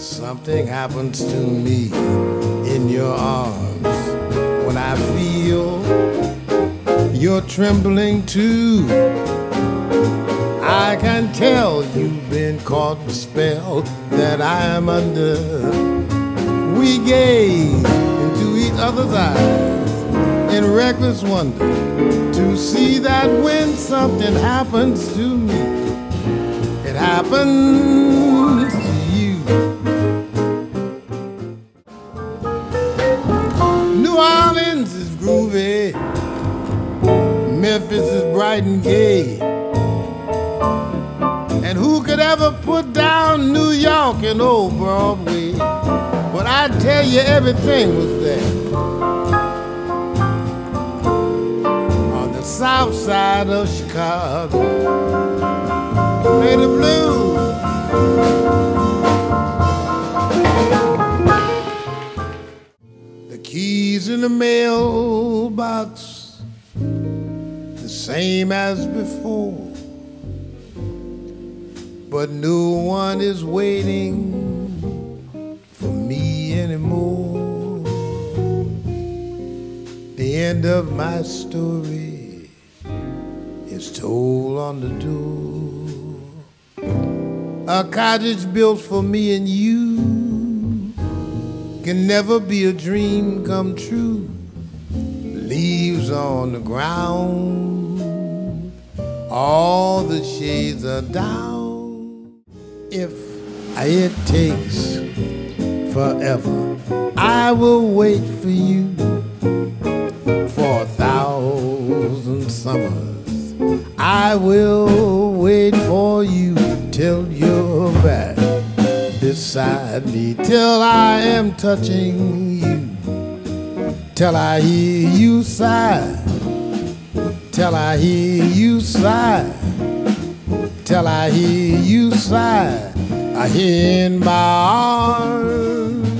Something happens to me in your arms when I feel you're trembling too. I can tell you've been caught the spell that I am under. We gaze into each other's eyes in reckless wonder to see that when something happens to me, it happens Memphis is bright and gay. And who could ever put down New York and old Broadway? But I tell you, everything was there. On the south side of Chicago. Play the blues. The keys in the mailbox, same as before but no one is waiting for me anymore. The end of my story is told on the door. A cottage built for me and you can never be a dream come true. Leaves on the ground, all the shades are down if it takes forever, I will wait for you for a thousand summers. I will wait for you till you're back beside me, till I am touching you, till I hear you sigh, till I hear you sigh till I hear you sigh. I hear in my arms